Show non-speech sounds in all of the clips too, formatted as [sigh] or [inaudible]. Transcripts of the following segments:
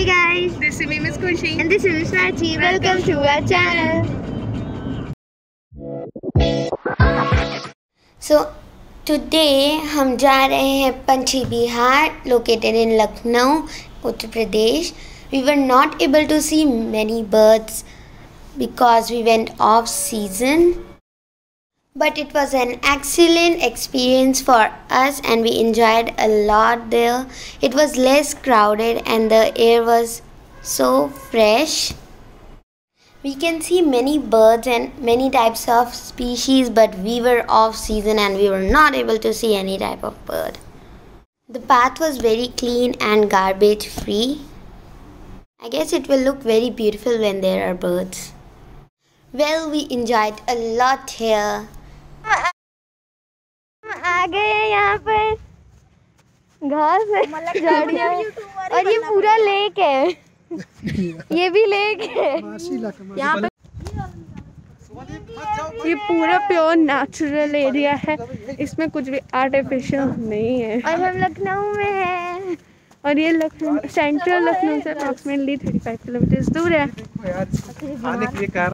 Hey guys, This is Miss Kushi. and this is Swachi. Welcome to our channel. So today हम जा रहे हैं पंछी Bihar located in Lucknow, Uttar Pradesh. We were not able to see many birds because we went off season. But it was an excellent experience for us and we enjoyed a lot there. It was less crowded and the air was so fresh. We can see many birds and many types of species, but we were off season and we were not able to see any type of bird. The path was very clean and garbage free. I guess it will look very beautiful when there are birds. Well, we enjoyed a lot here. यहाँ पर घास है झाड़ियाँ और ये पूरा lake है। [laughs] ये भी लेक है। यहाँ पे ये पूरा प्योर नेचुरल एरिया है। इसमें कुछ भी आर्टिफिशियल नहीं है। और हम लखनऊ में हैं। और ये लखनऊ सेंट्रल लखनऊ से अप्रॉक्सीमेटली थर्टी फाइव किलोमीटर दूर है। आने के लिए कार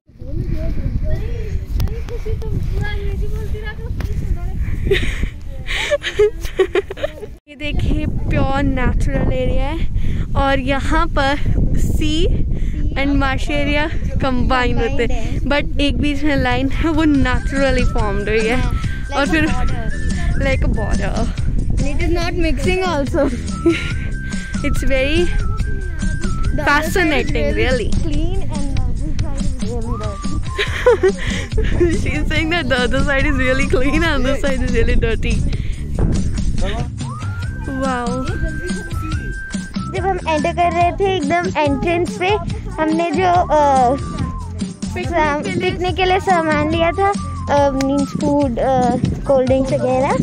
ये देखिए प्योर नेचुरल एरिया है और यहाँ पर sea and marsh area combine होते हैं। बट एक बीच में लाइन है वो नेचुरली फॉर्म्ड हुई है। और फिर like a border it is not mixing also it's very fascinating really She's saying that the other side is really clean and the other side is really dirty. जब हम enter कर रहे थे एकदम एंट्रेंस पे हमने जो पिकनिक के लिए सामान लिया था मीन्स फ़ूड कोल्ड ड्रिंक्स वगैरह।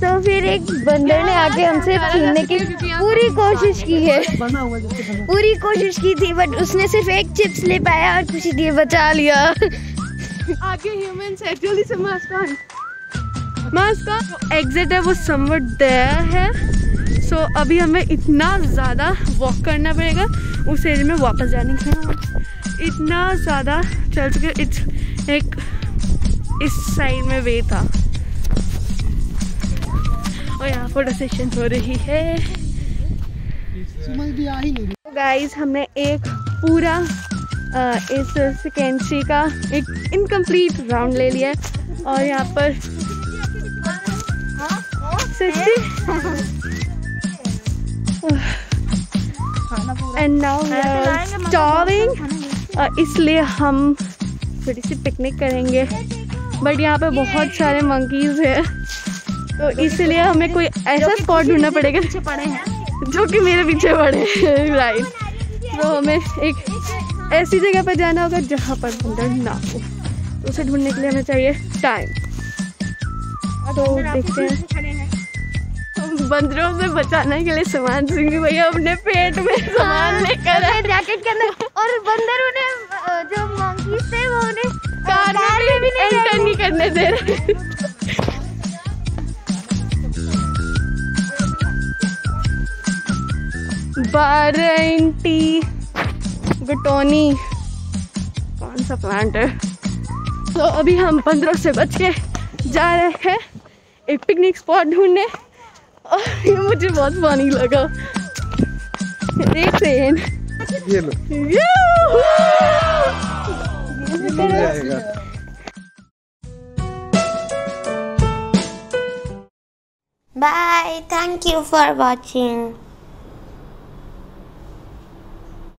तो फिर एक बंदर ने आके हमसे छीनने की पूरी कोशिश की है। [laughs] पूरी कोशिश की थी बट उसने सिर्फ़ एक चिप्स ले पाया और खुशी दिए बचा लिया. आगे ह्यूमंस है जल्दी से मास्क मास्क ऑन एग्जिट है वो समवट देयर है। सो so, अभी हमें इतना ज़्यादा वॉक करना पड़ेगा। उस एरिया में वापस जाने के लिए। इतना ज़्यादा चल चुके। इट्स एक इस साइड में वे था। और यहाँ फ़ोटो सेशन हो रही है। गाइस हमने एक पूरा अ, इस सिकेंसी का एक इनकम्प्लीट राउंड ले लिया है। और यहाँ पर एंड नाउ स्टार्विंग इसलिए हम थोड़ी सी पिकनिक करेंगे। बट यहाँ पे बहुत सारे मंकीज है। तो इसलिए हमें कोई ऐसा स्पॉट ढूंढना पड़ेगा। जो कि मेरे पीछे पड़े राइट तो हमें एक ऐसी जगह पर जाना होगा जहाँ पर बंदर ना हो। तो उसे ढूँढने के लिए हमें चाहिए टाइम तो देखते हैं? बंदरों से बचाने के लिए सामान सिंह भैया अपने पेट में सामान लेकर आए। जैकेट के अंदर। और बंदर उन्हें जो मंकीज थे वो उन्हें कार में भी नहीं एंटर नहीं करने दे रहे। बारंटी गुटोनी कौन सा प्लांट है? तो अभी हम बंदरों से बच के जा रहे हैं। एक पिकनिक स्पॉट ढूँढने। और ये मुझे बहुत पानी लगा एक सेकेंड ये लो for watching Bye. Thank you for watching.